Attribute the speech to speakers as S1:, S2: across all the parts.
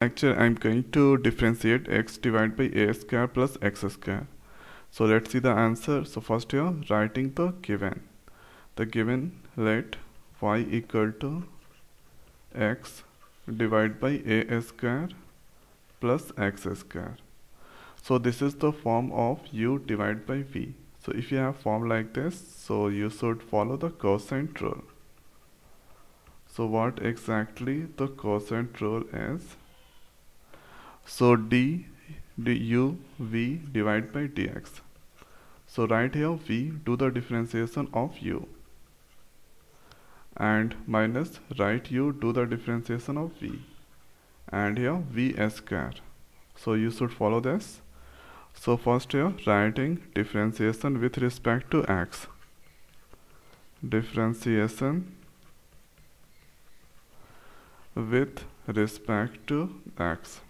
S1: Actually, I'm going to differentiate x divided by a square plus x square. So let's see the answer. So first here, writing the given. The given let y equal to x divided by a square plus x square. So this is the form of u divided by v. So if you have form like this, so you should follow the quotient rule. So what exactly the quotient rule is? So d, d u v divided by dx. So right here v do the differentiation of u and minus right u do the differentiation of v and here v square. So you should follow this. So first here writing differentiation with respect to x. Differentiation with respect to x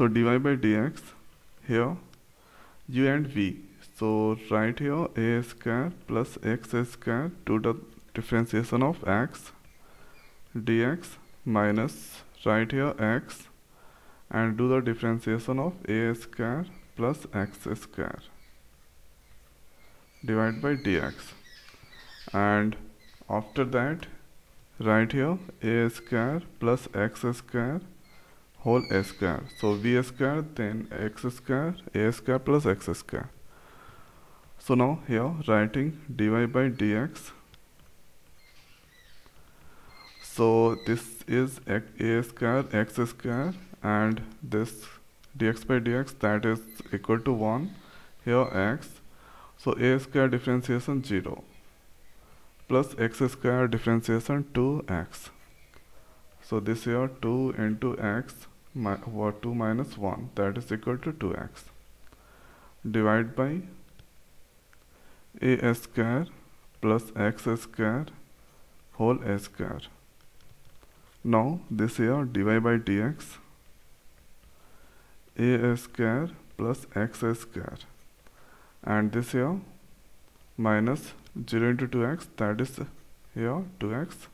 S1: so dy by dx here u and v. So right here a square plus x square to the differentiation of x dx minus right here x and do the differentiation of a square plus x square divided by dx. And after that right here a square plus x square whole a square. So v square then x square a square plus x square. So now here writing dy by dx. So this is a square x square and this dx by dx that is equal to 1 here x so a square differentiation 0 plus x square differentiation 2x so this here 2 into x my, 2 minus 1 that is equal to 2x divide by a square plus x square whole square. Now this here dy by dx a square plus x square. And this here minus 0 into 2x that is here 2x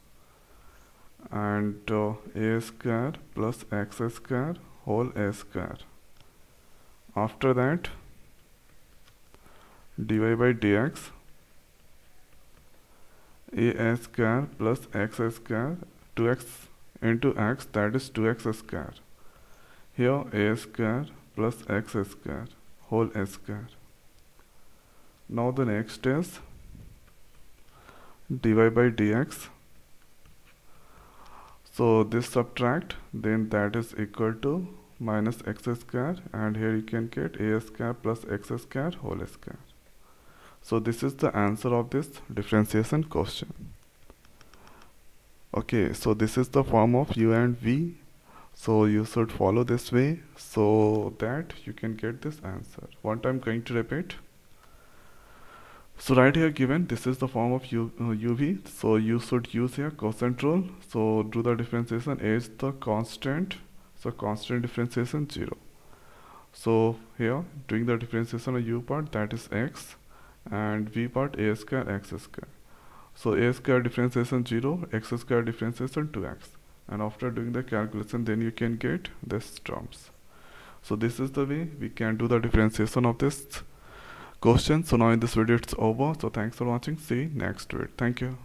S1: and uh, a square plus x square whole a square after that dy by dx a square plus x square 2x into x that is 2x square here a square plus x square whole square now the next is dy by dx so this subtract then that is equal to minus x square and here you can get a square plus x square whole square. So this is the answer of this differentiation question. Okay so this is the form of u and v. So you should follow this way so that you can get this answer. One time going to repeat so right here given this is the form of U, uh, uv so you should use here quotient rule. So do the differentiation a is the constant. So constant differentiation 0 so here doing the differentiation of u part that is x and v part a square x square. So a square differentiation 0 x square differentiation 2x and after doing the calculation then you can get this terms. So this is the way we can do the differentiation of this question so now in this video it's over. So thanks for watching. See you next video. Thank you